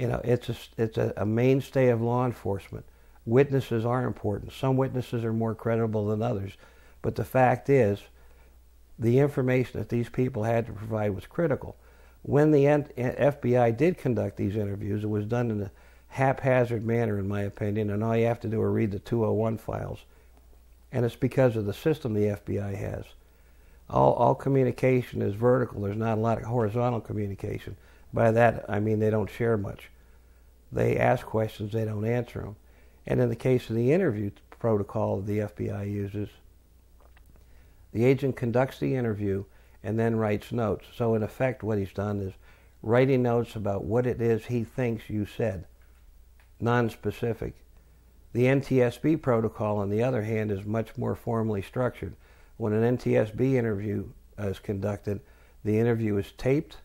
You know, it's a, it's a, a mainstay of law enforcement. Witnesses are important. Some witnesses are more credible than others. But the fact is, the information that these people had to provide was critical. When the FBI did conduct these interviews, it was done in a haphazard manner, in my opinion, and all you have to do is read the 201 files. And it's because of the system the FBI has. All, all communication is vertical. There's not a lot of horizontal communication. By that, I mean they don't share much. They ask questions, they don't answer them. And in the case of the interview protocol the FBI uses, the agent conducts the interview and then writes notes. So, in effect, what he's done is writing notes about what it is he thinks you said, non specific. The NTSB protocol, on the other hand, is much more formally structured. When an NTSB interview is conducted, the interview is taped.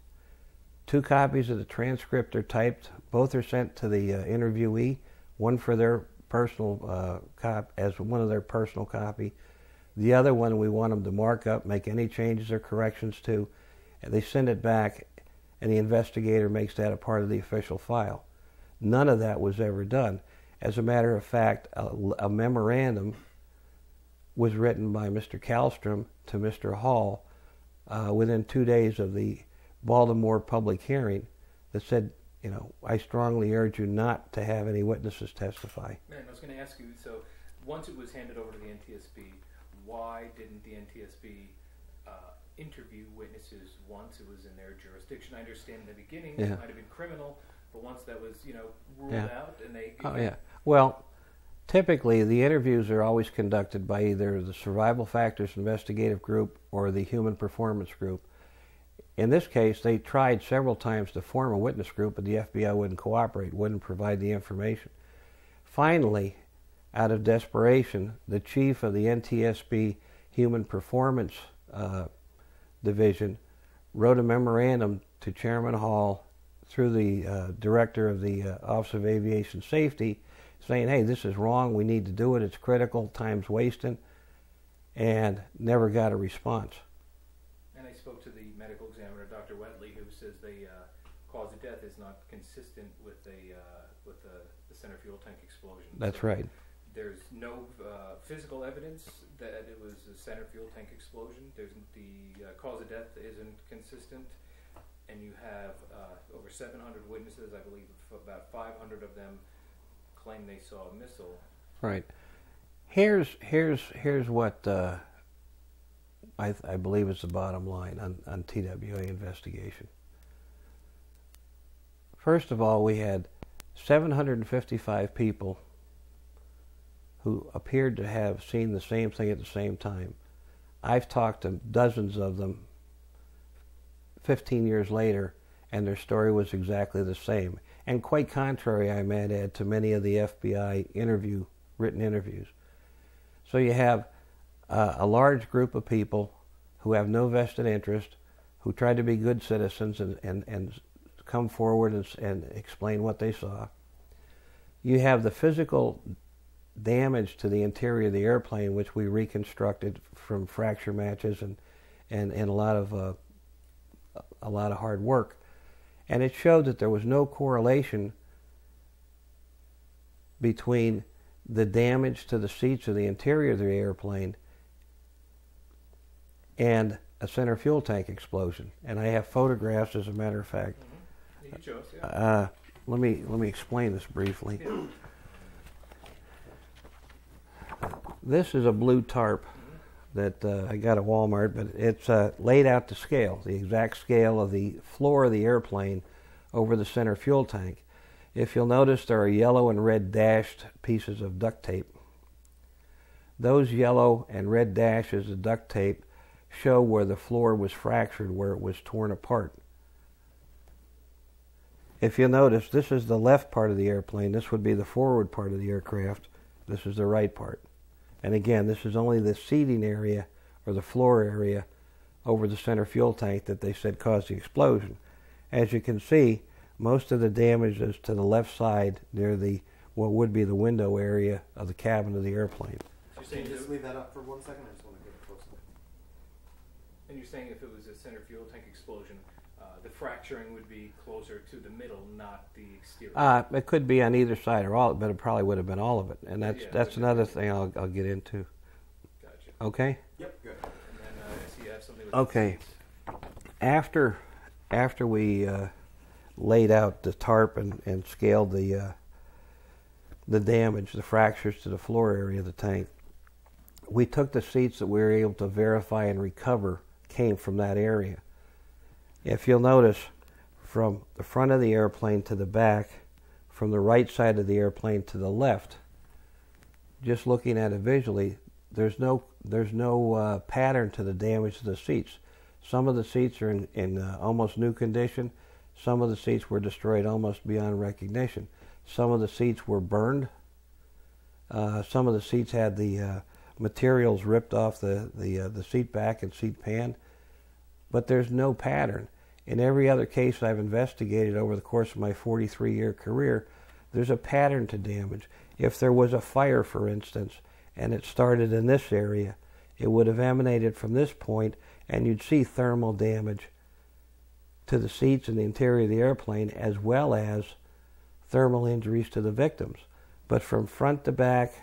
Two copies of the transcript are typed. Both are sent to the uh, interviewee, one for their personal uh, cop as one of their personal copy, the other one we want them to mark up, make any changes or corrections to, and they send it back, and the investigator makes that a part of the official file. None of that was ever done. As a matter of fact, a, a memorandum was written by Mr. Kallstrom to Mr. Hall uh, within two days of the Baltimore public hearing that said, you know, I strongly urge you not to have any witnesses testify. Man, I was going to ask you. So, once it was handed over to the NTSB, why didn't the NTSB uh, interview witnesses once it was in their jurisdiction? I understand in the beginning yeah. it might have been criminal, but once that was you know ruled yeah. out and they oh yeah well typically the interviews are always conducted by either the survival factors investigative group or the human performance group in this case they tried several times to form a witness group but the fbi wouldn't cooperate wouldn't provide the information. Finally out of desperation the chief of the ntsb human performance uh, division wrote a memorandum to chairman hall through the uh, director of the uh, Office of Aviation Safety saying, hey, this is wrong, we need to do it, it's critical, time's wasting, and never got a response. And I spoke to the medical examiner, Dr. Wetli, who says the uh, cause of death is not consistent with, a, uh, with the, the center fuel tank explosion. That's so right. There's no uh, physical evidence that it was a center fuel tank explosion. There's the uh, cause of death isn't consistent and you have uh, over 700 witnesses. I believe about 500 of them claim they saw a missile. Right. Here's here's here's what uh, I, th- I believe is the bottom line on, on TWA investigation. First of all, we had 755 people who appeared to have seen the same thing at the same time. I've talked to dozens of them 15 years later, and their story was exactly the same. And quite contrary, I might add, to many of the FBI interview, written interviews. So you have uh, a large group of people who have no vested interest, who try to be good citizens and, and, and come forward and, and explain what they saw. You have the physical damage to the interior of the airplane, which we reconstructed from fracture matches and, and, and a lot of uh, a lot of hard work. And it showed that there was no correlation between the damage to the seats of the interior of the airplane and a center fuel tank explosion. And I have photographs, as a matter of fact. Uh, let me let me explain this briefly. This is a blue tarp that uh, I got at Walmart, but it's uh, laid out to scale, the exact scale of the floor of the airplane over the center fuel tank. If you'll notice, there are yellow and red dashed pieces of duct tape. Those yellow and red dashes of duct tape show where the floor was fractured, where it was torn apart. If you'll notice, this is the left part of the airplane. This would be the forward part of the aircraft. This is the right part. And again, this is only the seating area or the floor area over the center fuel tank that they said caused the explosion. As you can see, most of the damage is to the left side near the what would be the window area of the cabin of the airplane. So you're saying just leave that up for one second? I just want to get close. And you're saying if it was a center fuel tank explosion, the fracturing would be closer to the middle, not the exterior. Uh, it could be on either side or all, but it probably would have been all of it, and that's Yeah, that's another thing I'll I'll get into. gotcha. Okay. Yep, good. And then uh, I see you have something with Okay. the. After after we uh, laid out the tarp and, and scaled the uh, the damage, the fractures to the floor area of the tank, we took the seats that we were able to verify and recover came from that area. If you'll notice, from the front of the airplane to the back, from the right side of the airplane to the left, just looking at it visually, there's no there's no uh, pattern to the damage to the seats. Some of the seats are in, in uh, almost new condition. Some of the seats were destroyed almost beyond recognition. Some of the seats were burned. Uh, some of the seats had the uh, materials ripped off the the uh, the seat back and seat pan, but there's no pattern. In every other case I've investigated over the course of my 43 year career, there's a pattern to damage. If there was a fire, for instance, and it started in this area, it would have emanated from this point, and you'd see thermal damage to the seats and the interior of the airplane, as well as thermal injuries to the victims. But from front to back,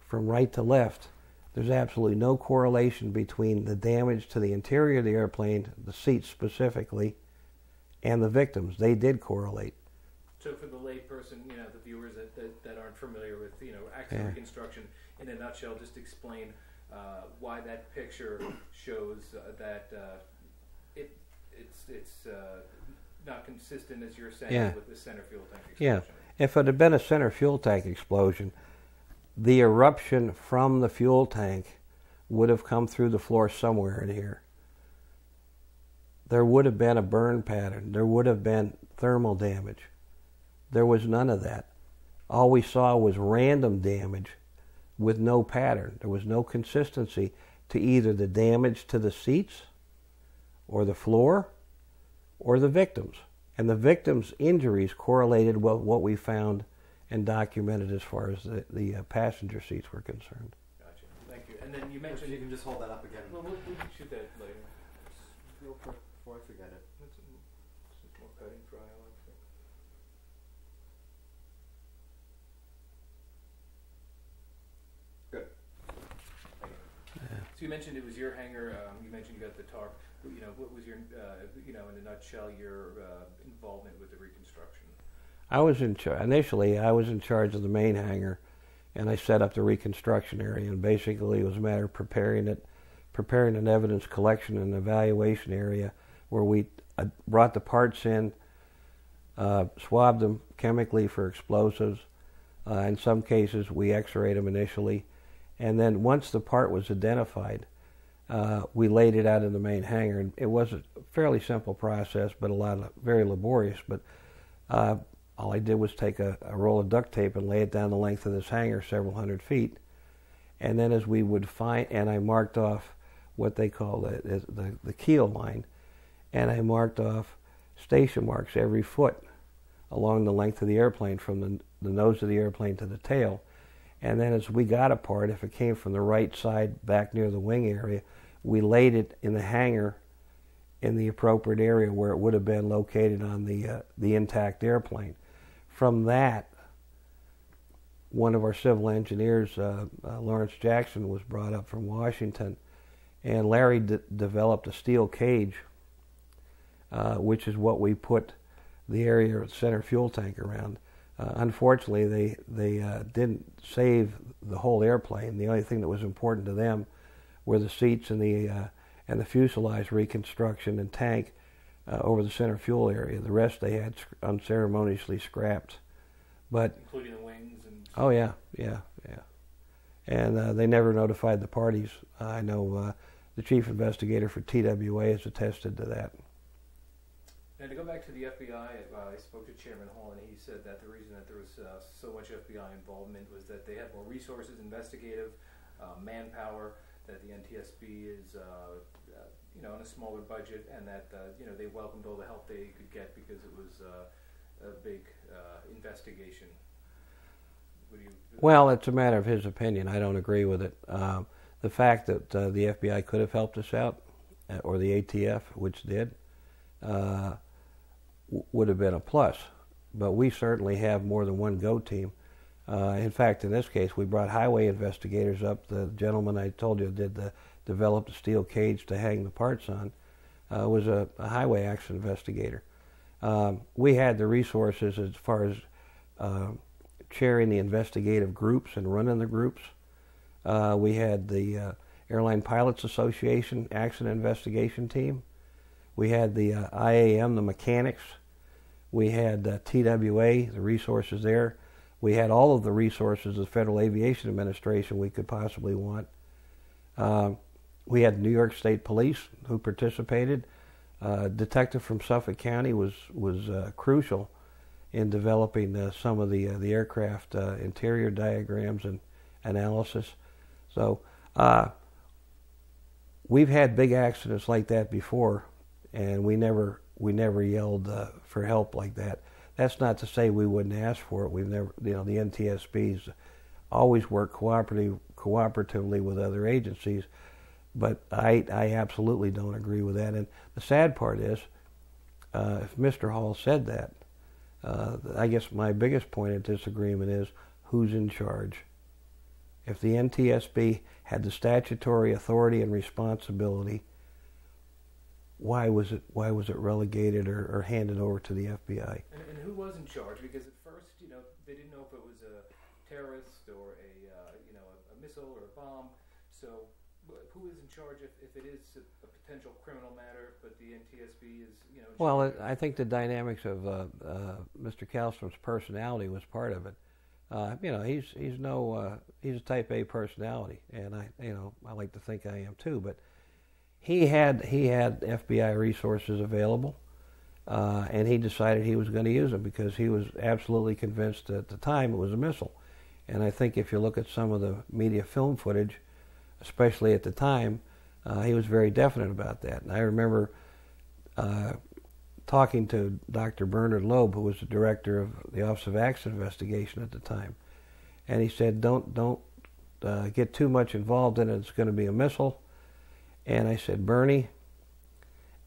from right to left, there's absolutely no correlation between the damage to the interior of the airplane, the seats specifically, and the victims. They did correlate. So for the layperson, you know, the viewers that, that, that aren't familiar with, you know, accident Yeah. reconstruction, in a nutshell, just explain uh, why that picture shows uh, that uh, it it's it's uh, not consistent as you're saying Yeah. with the center fuel tank Yeah. explosion. If it had been a center fuel tank explosion, the eruption from the fuel tank would have come through the floor somewhere in here. There would have been a burn pattern. There would have been thermal damage. There was none of that. All we saw was random damage with no pattern. There was no consistency to either the damage to the seats or the floor or the victims. And the victims' injuries correlated with what we found and documented as far as the, the uh, passenger seats were concerned. Gotcha. Thank you. And then you mentioned you can just hold that up again. Well, we'll, we can shoot that later. Real quick before I forget it. It's, it's more cutting for ILM. Good. So you mentioned it was your hangar. Um, you mentioned you got the tarp. You know, what was your, uh, you know, in a nutshell, your uh, involvement with the reconstruction? I was in initially I was in charge of the main hangar, and I set up the reconstruction area. And basically, it was a matter of preparing it, preparing an evidence collection and evaluation area where we uh, brought the parts in, uh, swabbed them chemically for explosives. Uh, in some cases, we X-rayed them initially, and then once the part was identified, uh, we laid it out in the main hangar. And it was a fairly simple process, but a lot of very laborious. But uh, all I did was take a, a roll of duct tape and lay it down the length of this hangar, several hundred feet. And then, as we would find, and I marked off what they call the, the, the keel line, and I marked off station marks every foot along the length of the airplane from the, the nose of the airplane to the tail. And then, as we got apart, if it came from the right side back near the wing area, we laid it in the hangar in the appropriate area where it would have been located on the uh, the intact airplane. From that, one of our civil engineers, uh, uh, Lawrence Jackson, was brought up from Washington, and Larry d- developed a steel cage, uh, which is what we put the area of center fuel tank around. Uh, unfortunately, they they uh, didn't save the whole airplane. The only thing that was important to them were the seats and the uh, and the fuselage reconstruction and tank uh, over the center fuel area. The rest they had unceremoniously scrapped. But including the wings and. oh yeah, yeah, yeah, and uh, they never notified the parties. I know uh, the chief investigator for TWA has attested to that. And to go back to the FBI, uh, I spoke to Chairman Hall, and he said that the reason that there was uh, so much FBI involvement was that they had more resources, investigative uh, manpower, that the NTSB is, uh, uh, you know, on a smaller budget, and that uh, you know they welcomed all the help they could get because it was uh, a big uh, investigation. You? Well, it's a matter of his opinion. I don't agree with it. Um, the fact that uh, the FBI could have helped us out, uh, or the ATF, which did, uh, would have been a plus. But we certainly have more than one go team. Uh, in fact, in this case, we brought highway investigators up. The gentleman I told you did the developed a steel cage to hang the parts on uh, was a, a, highway accident investigator. Um, we had the resources as far as uh, chairing the investigative groups and running the groups. Uh, we had the uh, Airline Pilots Association accident investigation team. We had the uh, IAM, the mechanics. We had uh, TWA, the resources there. We had all of the resources of the Federal Aviation Administration we could possibly want. Um, we had New York State Police who participated. Uh, detective from Suffolk County was was uh, crucial in developing uh, some of the uh, the aircraft uh, interior diagrams and analysis. So uh, we've had big accidents like that before, and we never we never yelled for help like that. That's not to say we wouldn't ask for it. We've never, you know, the NTSB's always work cooperatively cooperatively with other agencies but I, I absolutely don't agree with that. And the sad part is, uh, if Mr. Hall said that, uh, I guess my biggest point of disagreement is who's in charge. If the NTSB had the statutory authority and responsibility, why was it why was it relegated or, or handed over to the FBI? And, and, who was in charge? Because at first, you know, they didn't know if it was a terrorist or a uh, you know a, a missile or a bomb. So who is in charge if, if it is a, a, potential criminal matter, but the NTSB is, you know? Well, it, I think the dynamics of uh, uh, Mr. Kallstrom's personality was part of it. Uh, you know, he's he's no uh, he's a Type A personality, and I you know I like to think I am too. But he had he had FBI resources available, uh, and he decided he was going to use them because he was absolutely convinced at the time it was a missile. And I think if you look at some of the media film footage especially at the time, uh, he was very definite about that. And I remember uh, talking to Dr. Bernard Loeb, who was the director of the Office of Accident Investigation at the time, and he said, "Don't don't uh, get too much involved in it. It's going to be a missile." And I said, "Bernie."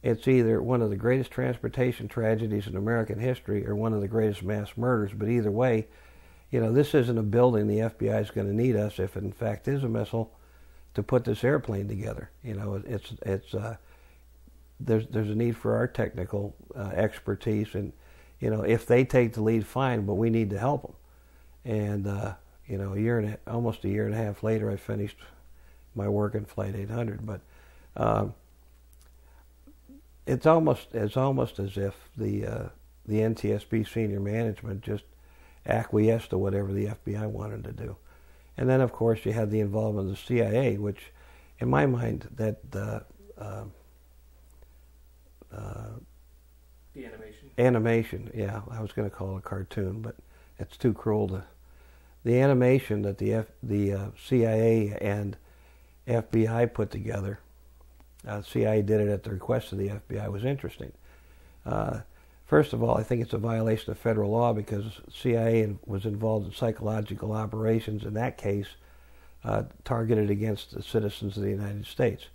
It's either one of the greatest transportation tragedies in American history or one of the greatest mass murders, but either way, you know, this isn't a building the FBI is going to need us if in fact is a missile to put this airplane together. You know, it's it's uh, there's there's a need for our technical uh, expertise, and you know, if they take the lead, fine, but we need to help them. And uh, you know, a year and a, almost a year and a half later, I finished my work in Flight 800. But um, it's almost it's almost as if the uh, the NTSB senior management just acquiesced to whatever the FBI wanted to do. And then, of course, you had the involvement of the CIA, which, in my mind, that uh, uh, uh, the animation. Animation, yeah. I was going to call it a cartoon, but it's too cruel to. The animation that the F, the uh, CIA and FBI put together, uh, CIA did it at the request of the FBI, was interesting. Uh, First of all, I think it's a violation of federal law because CIA was involved in psychological operations in that case uh, targeted against the citizens of the United States.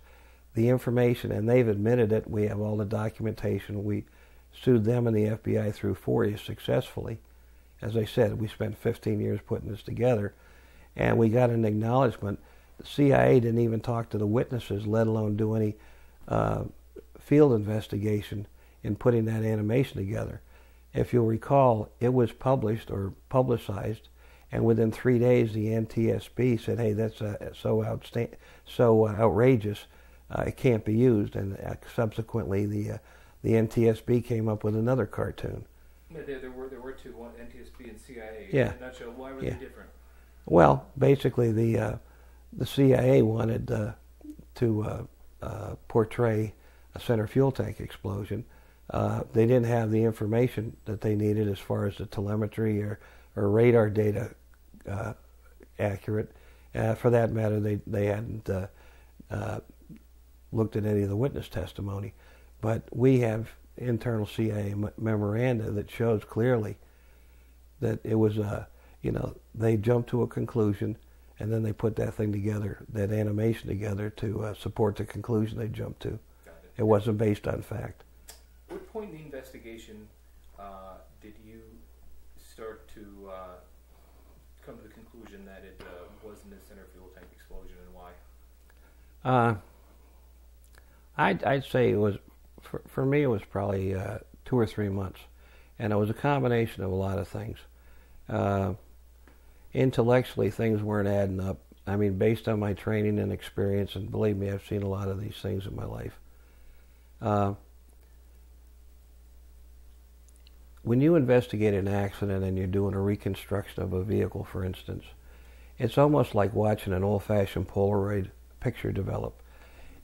The information, and they've admitted it, we have all the documentation. We sued them and the FBI through FOIA successfully. As I said, we spent 15 years putting this together, and we got an acknowledgement. The CIA didn't even talk to the witnesses, let alone do any uh, field investigation in putting that animation together. If you'll recall, it was published or publicized, and within three days, the NTSB said, "Hey, that's uh, so outsta- so uh, outrageous, uh, it can't be used." And uh, subsequently, the uh, the NTSB came up with another cartoon. Yeah, there, there were there were two, one NTSB and CIA. Yeah. In a nutshell, why were yeah. they different? Well, basically, the uh, the CIA wanted to portray a center fuel tank explosion uh, they didn't have the information that they needed as far as the telemetry or, or radar data uh, accurate. Uh, for that matter, they they hadn't uh, uh, looked at any of the witness testimony. But we have internal CIA memoranda that shows clearly that it was a you know they jumped to a conclusion and then they put that thing together, that animation together to support the conclusion they jumped to. It. it wasn't based on fact. Point in the investigation uh, did you start to uh, come to the conclusion that it uh, wasn't a center fuel tank explosion and why? Uh, I'd, I'd say it was, for, for me, it was probably uh, two or three months. And it was a combination of a lot of things. Intellectually, things weren't adding up. I mean, based on my training and experience, and believe me, I've seen a lot of these things in my life. Uh, when you investigate an accident and you're doing a reconstruction of a vehicle, for instance, it's almost like watching an old fashioned Polaroid picture develop.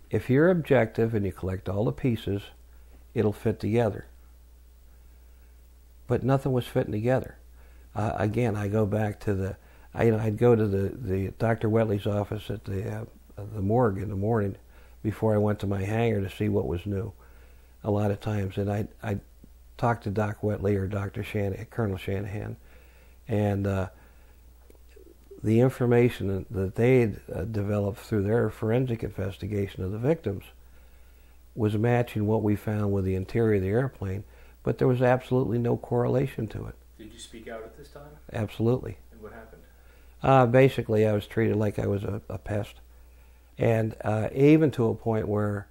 If you're objective and you collect all the pieces, it'll fit together. But nothing was fitting together. Uh, again, I go back to the, I, you know, I'd go to the, the Dr. Wetli's office at the, uh, the morgue in the morning before I went to my hangar to see what was new a lot of times. And I'd, I'd talk to Doc Wetli or Dr. Shanahan, Colonel Shanahan, and uh, the information that they had uh, developed through their forensic investigation of the victims was matching what we found with the interior of the airplane, but there was absolutely no correlation to it. Did you speak out at this time? Absolutely. And what happened? Uh, basically, I was treated like I was a, a pest, and uh, even to a point where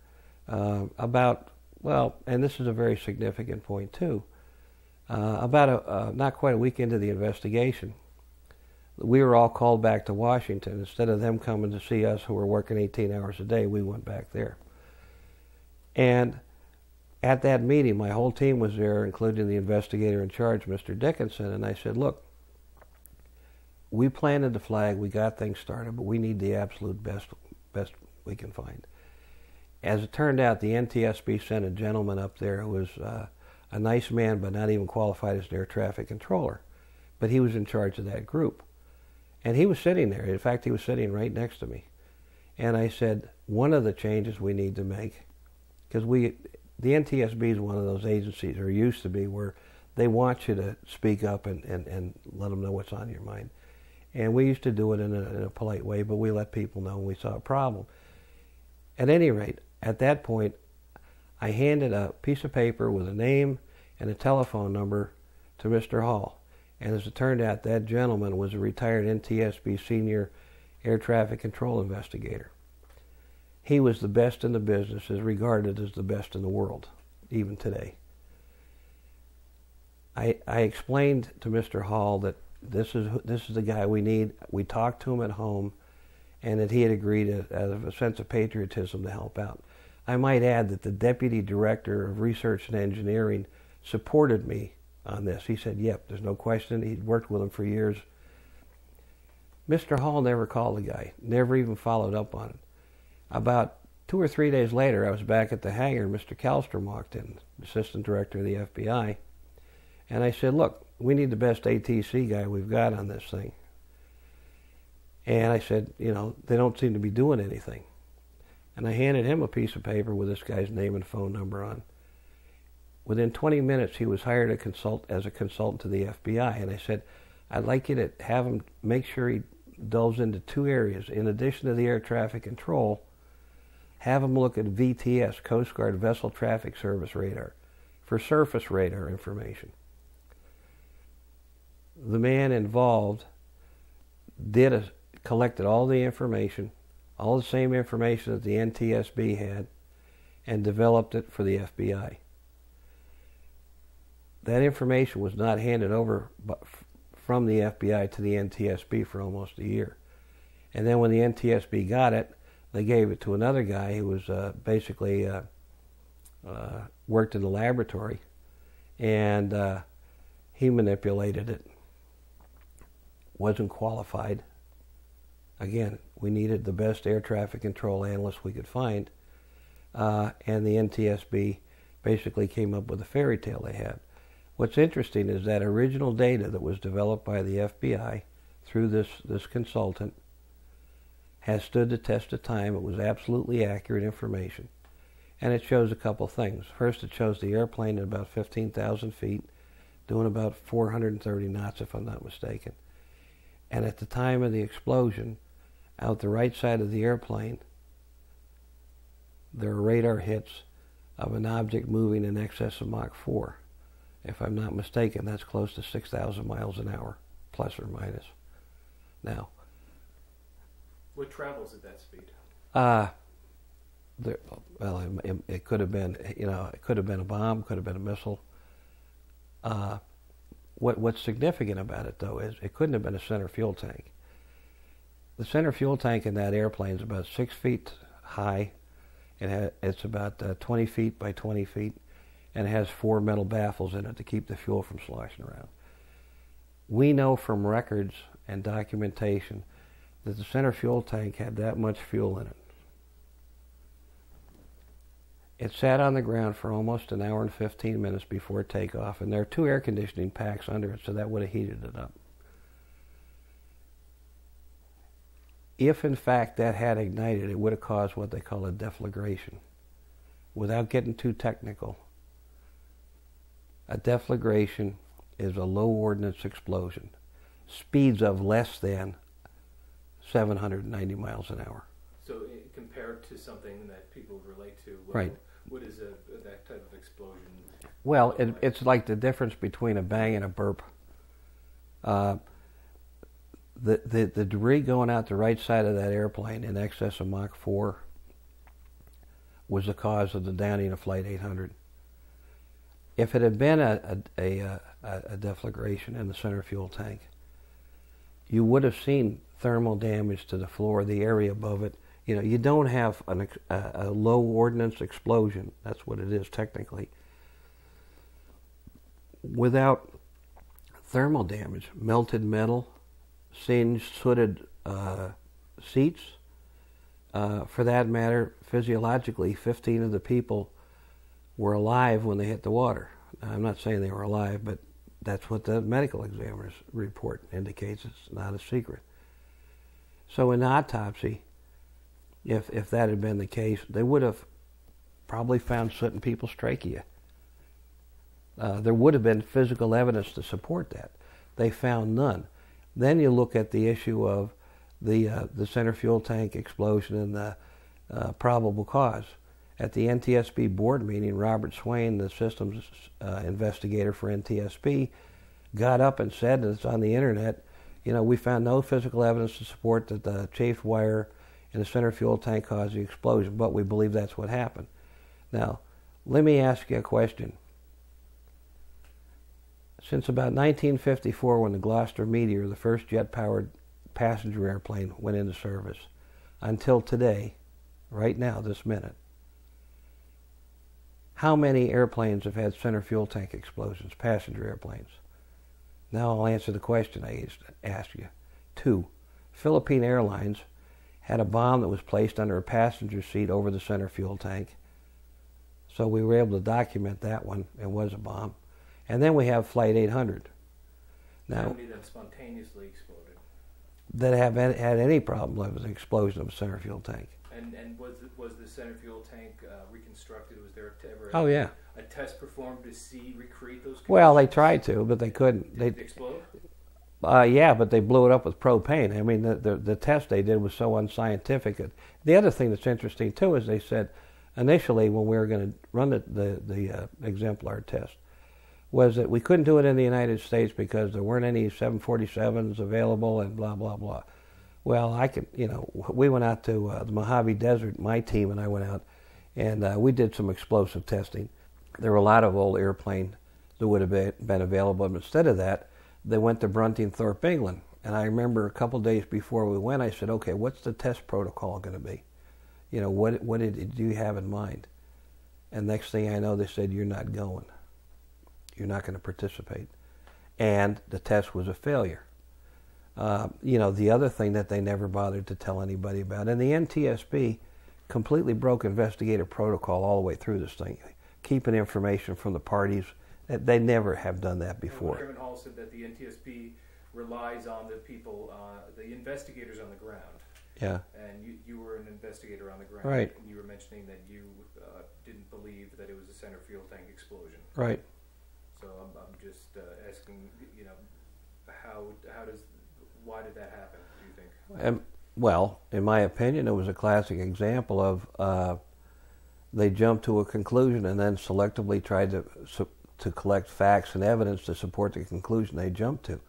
uh, about well, and this is a very significant point too. Uh, about a uh, not quite a week into the investigation, we were all called back to Washington. Instead of them coming to see us, who were working 18 hours a day, we went back there. And at that meeting, my whole team was there, including the investigator in charge, Mr. Dickinson, and I said, "Look, we planted the flag, we got things started, but we need the absolute best best we can find." As it turned out, the NTSB sent a gentleman up there who was uh, a nice man, but not even qualified as an air traffic controller. But he was in charge of that group. And he was sitting there. In fact, he was sitting right next to me. And I said, one of the changes we need to make, because we, the NTSB is one of those agencies, or used to be, where they want you to speak up and, and, and let them know what's on your mind. And we used to do it in a, in a polite way, but we let people know when we saw a problem. At any rate, at that point, I handed a piece of paper with a name and a telephone number to Mr. Hall. And as it turned out, that gentleman was a retired NTSB senior air traffic control investigator. He was the best in the business, is regarded as the best in the world, even today. I, I explained to Mr. Hall that this is this is the guy we need. We talked to him at home, and that he had agreed uh, out of a sense of patriotism to help out. I might add that the deputy director of research and engineering supported me on this. He said, "Yep, there's no question." He'd worked with him for years. Mr. Hall never called the guy, never even followed up on it. About two or three days later, I was back at the hangar. Mr. Kallstrom walked in, assistant director of the FBI, and I said, "Look, we need the best ATC guy we've got on this thing." And I said, "You know, they don't seem to be doing anything." And I handed him a piece of paper with this guy's name and phone number on. Within 20 minutes, he was hired a consult, as a consultant to the FBI. And I said, I'd like you to have him make sure he delves into two areas. In addition to the air traffic control, have him look at VTS, Coast Guard Vessel Traffic Service radar, for surface radar information. The man involved did a, collected all the information, all the same information that the NTSB had and developed it for the FBI. That information was not handed over from the FBI to the NTSB for almost a year. And then when the NTSB got it, they gave it to another guy who was uh, basically uh, uh, worked in the laboratory, and uh, he manipulated it. Wasn't qualified. Again, we needed the best air traffic control analyst we could find, uh, and the NTSB basically came up with a fairy tale they had. What's interesting is that original data that was developed by the FBI through this, this consultant has stood the test of time. It was absolutely accurate information. And it shows a couple things. First, it shows the airplane at about 15,000 feet, doing about 430 knots, if I'm not mistaken. And at the time of the explosion, out the right side of the airplane, there are radar hits of an object moving in excess of Mach 4. If I'm not mistaken, that's close to 6,000 miles an hour, plus or minus. Now, What travels at that speed? uh, there, well, it, it, it could have been, you know, it could have been a bomb, could have been a missile. Uh, what what's significant about it though is it couldn't have been a center fuel tank. The center fuel tank in that airplane is about six feet high. It ha- it's about uh, 20 feet by 20 feet, and it has four metal baffles in it to keep the fuel from sloshing around. We know from records and documentation that the center fuel tank had that much fuel in it. It sat on the ground for almost an hour and 15 minutes before takeoff, and there are two air conditioning packs under it, so that would have heated it up. If in fact that had ignited, it would have caused what they call a deflagration. Without getting too technical, a deflagration is a low ordnance explosion, speeds of less than 790 miles an hour. So compared to something that people relate to, what, Right. what is a, that type of explosion? Well, it, like? it's like the difference between a bang and a burp. Uh, the, the the debris going out the right side of that airplane in excess of Mach 4 was the cause of the downing of Flight 800. If it had been a, a, a, uh, a, a deflagration in the center fuel tank, you would have seen thermal damage to the floor, the area above it. You know, you don't have an, a, a low ordnance explosion. That's what it is technically without thermal damage, melted metal, singed, sooted uh, seats. Uh, for that matter, physiologically, 15 of the people were alive when they hit the water. I'm not saying they were alive, but that's what the medical examiner's report indicates. It's not a secret. So in the autopsy, if if that had been the case, they would have probably found soot in people's trachea. Uh, there would have been physical evidence to support that. They found none. Then you look at the issue of the uh, the center fuel tank explosion and the uh, probable cause. At the NTSB board meeting, Robert Swaim, the systems uh, investigator for NTSB, got up and said, and it's on the internet, you know, we found no physical evidence to support that the chafed wire in the center fuel tank caused the explosion, but we believe that's what happened. Now, let me ask you a question. Since about 1954, when the Gloster Meteor, the first jet powered passenger airplane, went into service, until today, right now, this minute, how many airplanes have had center fuel tank explosions, passenger airplanes? Now I'll answer the question I asked you. Two, Philippine Airlines had a bomb that was placed under a passenger seat over the center fuel tank. So we were able to document that one. It was a bomb. And then we have Flight 800. Now, that spontaneously exploded? that have had any problem with an explosion of a center fuel tank. And and was the, was the center fuel tank uh, reconstructed? Was there ever Oh, yeah. a test performed to see recreate those? Well, they tried to, but they couldn't. Did They, it explode? Uh, yeah, but they blew it up with propane. I mean, the, the, the test they did was so unscientific. The other thing that's interesting too is they said initially when we were going to run the the, the uh, exemplar test was that we couldn't do it in the United States because there weren't any 747s available and blah blah blah. Well, I could, you know, we went out to uh, the Mojave Desert. My team and I went out, and uh, we did some explosive testing. There were a lot of old airplanes that would have been, been available, but instead of that, they went to Bruntingthorpe, England. And I remember a couple days before we went, I said, "Okay, what's the test protocol going to be? You know, what what did, did you have in mind?" And next thing I know, they said, "You're not going. You're not going to participate." And the test was a failure. Uh, you know, the other thing that they never bothered to tell anybody about, and the NTSB completely broke investigative protocol all the way through this thing, keeping information from the parties. That they never have done that before. Chairman Hall said that the NTSB relies on the people, uh, the investigators on the ground. Yeah. And you, you were an investigator on the ground. Right. And you were mentioning that you uh, didn't believe that it was a center fuel tank explosion. Right. So I'm, I'm just uh, asking, you know, how how does why did that happen? Do you think? Um, well, in my opinion, it was a classic example of uh, they jumped to a conclusion and then selectively tried to to collect facts and evidence to support the conclusion they jumped to.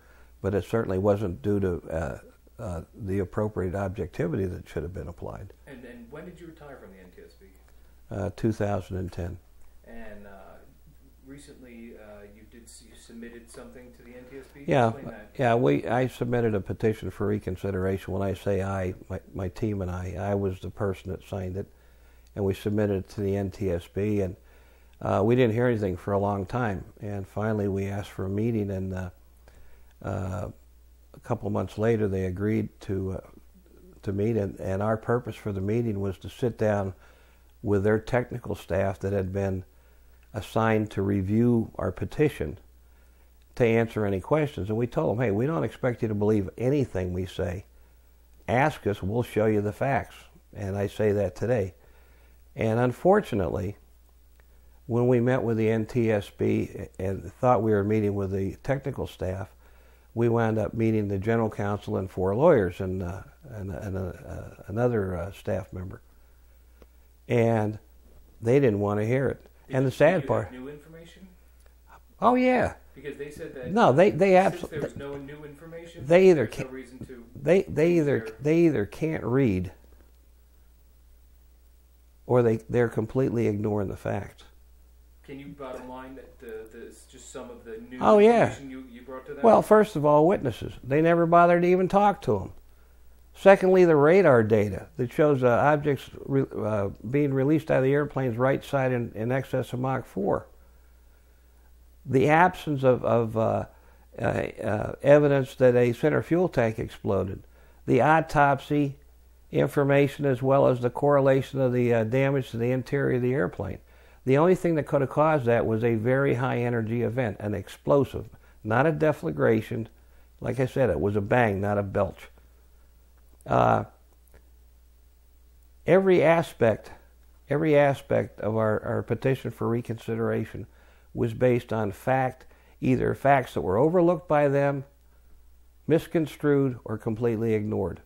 But it certainly wasn't due to uh, uh, the appropriate objectivity that should have been applied. And, and when did you retire from the NTSB? Uh, 2010. And uh, recently, uh, you did you submitted something to the NTSB. Yeah, that. yeah. We I submitted a petition for reconsideration. When I say I, my, my team and I, I was the person that signed it, and we submitted it to the NTSB, and uh, we didn't hear anything for a long time. And finally, we asked for a meeting, and uh, uh, a couple months later, they agreed to uh, to meet. And, and our purpose for the meeting was to sit down with their technical staff that had been assigned to review our petition to answer any questions. And we told them, hey, we don't expect you to believe anything we say. Ask us, we'll show you the facts. And I say that today. And unfortunately, when we met with the NTSB and thought we were meeting with the technical staff, we wound up meeting the general counsel and four lawyers and, uh, and, and uh, uh, another uh, staff member. And they didn't want to hear it. Did and the sad did you have part, New information. oh yeah, Because they said that no, they they absolutely there was no new information, they either no can't- reason to. they they either They're- they either can't read or they they're completely ignoring the facts. Can you bottom line that the, the just some of the new Oh, yeah. information you, you brought to them? Well, first of all, witnesses they never bothered to even talk to them. Secondly, the radar data that shows uh, objects re- uh, being released out of the airplane's right side in, in excess of Mach 4. The absence of, of uh, uh, uh, evidence that a center fuel tank exploded. The autopsy information as well as the correlation of the uh, damage to the interior of the airplane. The only thing that could have caused that was a very high energy event, an explosive, not a deflagration. Like I said, it was a bang, not a belch. Uh, every aspect, every aspect of our, our petition for reconsideration was based on fact, either facts that were overlooked by them, misconstrued, or completely ignored.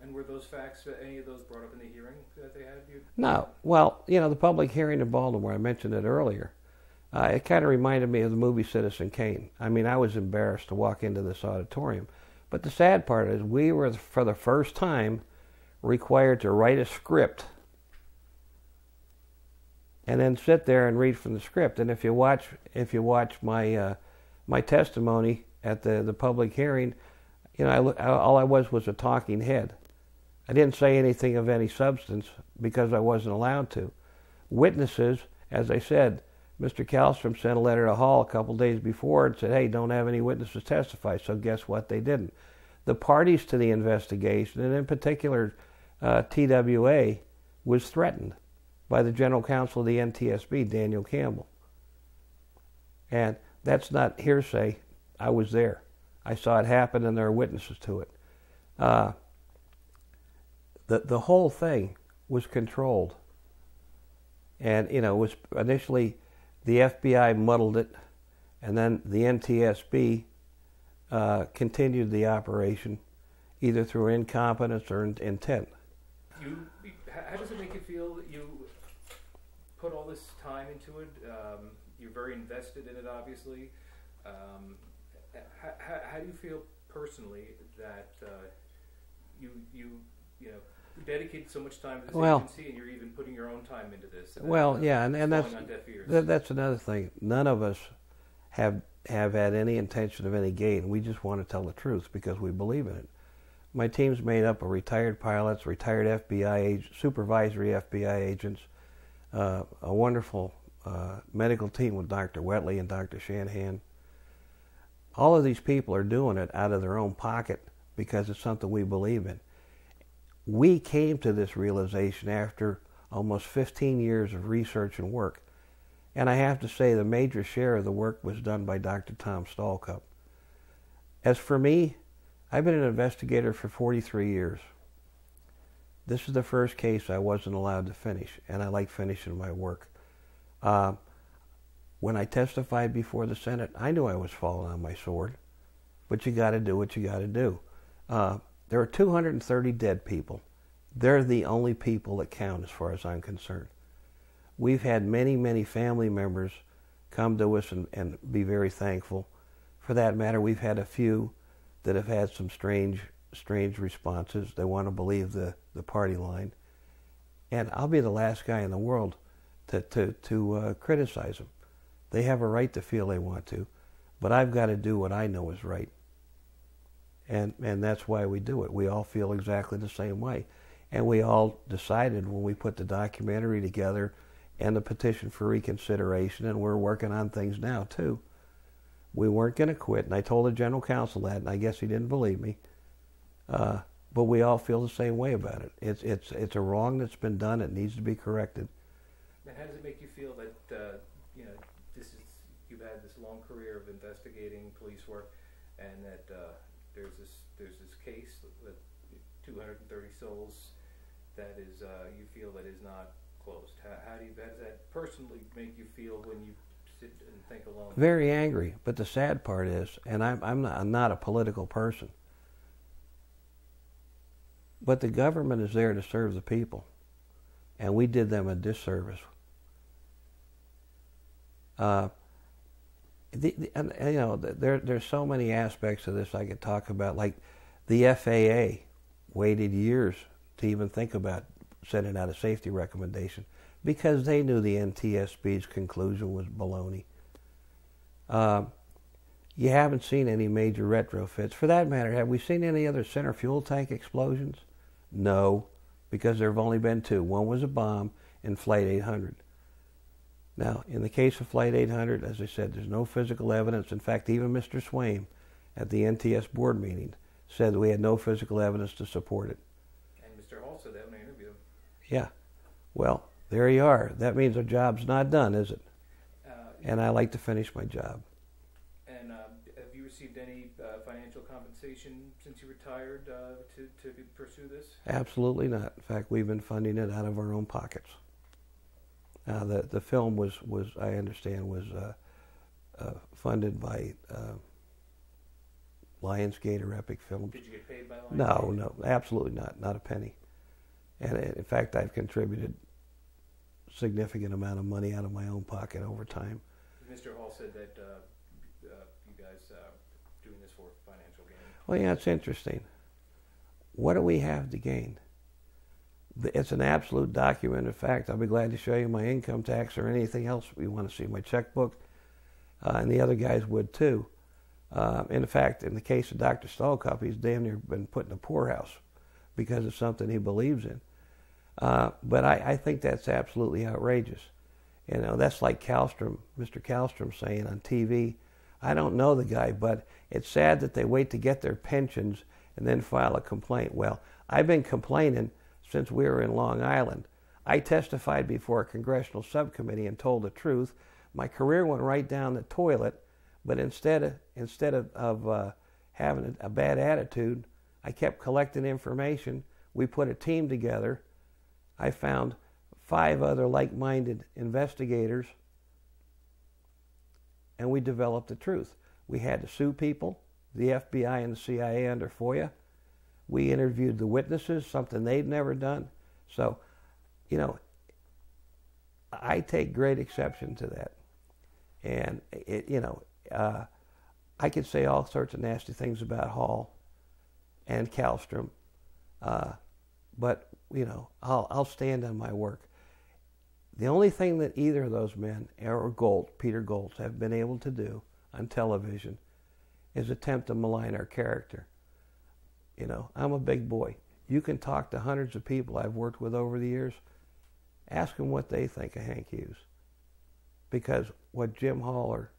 and were those facts uh, any of those brought up in the hearing that they had? You, No, well, you know, the public hearing in Baltimore, I mentioned it earlier. Uh, it kind of reminded me of the movie Citizen Kane. I mean, I was embarrassed to walk into this auditorium. But the sad part is, we were, for the first time, required to write a script and then sit there and read from the script. And if you watch, if you watch my uh, my testimony at the the public hearing, you know, I, all I was was a talking head. I didn't say anything of any substance because I wasn't allowed to. Witnesses, as I said, Mr. Kallstrom sent a letter to Hall a couple days before and said, hey, don't have any witnesses testify. So guess what? They didn't. The parties to the investigation, and in particular uh, TWA, was threatened by the general counsel of the NTSB, Daniel Campbell. And that's not hearsay. I was there. I saw it happen, and there are witnesses to it. Uh, the the whole thing was controlled, and you know was initially the FBI muddled it, and then the NTSB uh, continued the operation, either through incompetence or in- intent. you, how does it make you time into it? Um, you're very invested in it, obviously. Um, how, how, how do you feel personally that uh, you you you know dedicated so much time to this Well- agency, and you're even putting your own time into this? and Well, that, uh, yeah, and- and that's- falling on deaf ears. That, that's another thing. None of us have have had any intention of any gain. We just want to tell the truth because we believe in it. My team's made up of retired pilots, retired FBI ag- supervisory FBI agents, uh, a wonderful uh, medical team with Dr. Wetli and Dr. Shanahan. All of these people are doing it out of their own pocket because it's something we believe in. We came to this realization after almost 15 years of research and work. And I have to say, the major share of the work was done by Dr. Tom Stalcup. As for me, I've been an investigator for 43 years. This is the first case I wasn't allowed to finish, and I like finishing my work. Uh, when I testified before the Senate, I knew I was falling on my sword, but you got to do what you got to do. Uh, there are 230 dead people. They're the only people that count as far as I'm concerned. we've had many, many family members come to us and, and be very thankful. For that matter, we've had a few that have had some strange, strange responses. They want to believe the, the party line. And I'll be the last guy in the world to, to, to uh, criticize them. They have a right to feel they want to, but I've got to do what I know is right. And, and that's why we do it. We all feel exactly the same way. And we all decided when we put the documentary together and the petition for reconsideration, and we're working on things now too. We weren't going to quit, and I told the general counsel that, and I guess he didn't believe me. Uh, but we all feel the same way about it. It's it's it's a wrong that's been done. It needs to be corrected. And how does it make you feel that uh, you know this is you've had this long career of investigating police work, and that uh, there's this there's this case with 230 souls that is uh, you feel that is not closed. How, how do you how does that personally make you feel when you sit and think alone? Very angry. But the sad part is, and I'm I'm not, I'm not a political person. But the government is there to serve the people, and we did them a disservice. Uh, the, the, and, you know, there there's so many aspects of this I could talk about. Like the FAA waited years to even think about sending out a safety recommendation because they knew the NTSB's conclusion was baloney. Uh, you haven't seen any major retrofits. For that matter, have we seen any other center fuel tank explosions? No, because there have only been two. One was a bomb in Flight 800. Now, in the case of Flight 800, as I said, there's no physical evidence. In fact, even Mr. Swaim at the NTS board meeting said we had no physical evidence to support it. And Mr. Hall said that when I interviewed him. Yeah. Well, there you are. That means our job's not done, is it? Uh, And I like to finish my job. and uh, have you received any uh, financial compensation since you retired uh, to to pursue this? Absolutely not. In fact, we've been funding it out of our own pockets. Uh, the the film was was I understand was uh, uh, funded by uh, Lionsgate or Epic Films. Did you get paid by No, Lionsgate? no, absolutely not, not a penny. And uh, in fact, I've contributed significant amount of money out of my own pocket over time. Mr. Hall said that uh, uh, you guys uh, doing this for financial gain. Well, yeah, it's interesting. What do we have to gain? It's an absolute document documented fact. I'll be glad to show you my income tax or anything else you want to see, my checkbook, uh, and the other guys would too. Uh, in fact, in the case of Dr. Stalcup, he's damn near been put in a poorhouse because of something he believes in. Uh, but I, I think that's absolutely outrageous. You know, that's like Kallstrom, Mr. Kallstrom saying on TV, I don't know the guy, but it's sad that they wait to get their pensions and then file a complaint. Well, I've been complaining since we were in Long Island. I testified before a congressional subcommittee and told the truth. My career went right down the toilet, but instead of instead of, of uh, having a, a bad attitude, I kept collecting information. We put a team together. I found five other like-minded investigators, and we developed the truth. We had to sue people, the FBI and the CIA under FOIA. We interviewed the witnesses, something they'd never done. So, you know, I take great exception to that. And, it, you know, uh, I could say all sorts of nasty things about Hall and Kallstrom, uh, but, you know, I'll, I'll stand on my work. The only thing that either of those men, or Gold, Peter Goelz, have been able to do on television is attempt to malign our character. You know, I'm a big boy. You can talk to hundreds of people I've worked with over the years. Ask them what they think of Hank Hughes. Because what Jim Hall or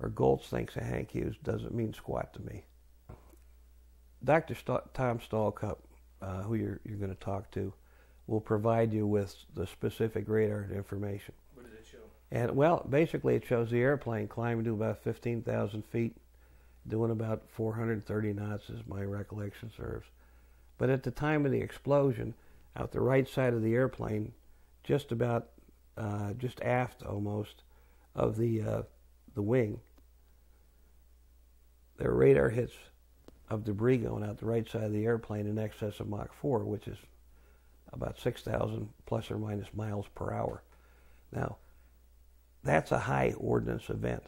or Goelz thinks of Hank Hughes doesn't mean squat to me. Dr. St- Tom Stalcup, uh, who you're, you're going to talk to, will provide you with the specific radar information. What does it show? And well, basically, it shows the airplane climbing to about 15,000 feet, doing about 430 knots, as my recollection serves. But at the time of the explosion, out the right side of the airplane, just about, uh, just aft almost, of the uh, the wing, there were radar hits of debris going out the right side of the airplane in excess of Mach 4, which is about 6,000 plus or minus miles per hour. Now, that's a high ordnance event.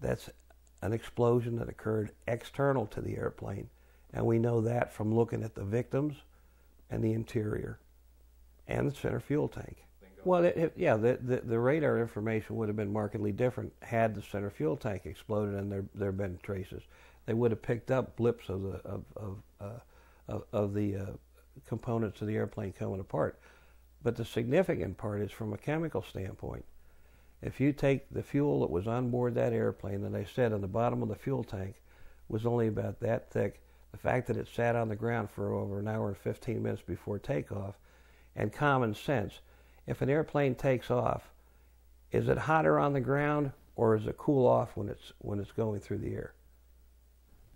That's an explosion that occurred external to the airplane, and we know that from looking at the victims and the interior and the center fuel tank. Well, it, it, yeah, the, the the radar information would have been markedly different had the center fuel tank exploded and there there been traces. They would have picked up blips of the of of uh, of, of the uh, components of the airplane coming apart. But the significant part is from a chemical standpoint. If you take the fuel that was on board that airplane, and I said on the bottom of the fuel tank was only about that thick, the fact that it sat on the ground for over an hour and 15 minutes before takeoff, and common sense, if an airplane takes off, is it hotter on the ground or is it cool off when it's when it's going through the air?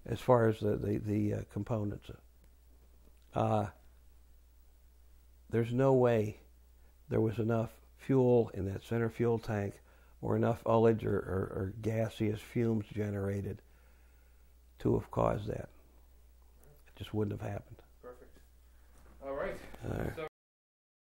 As far as the the, the uh, components, uh, there's no way there was enough fuel in that center fuel tank or enough ullage or, or, or gaseous fumes generated to have caused that. It just wouldn't have happened. Perfect. All right. All right. So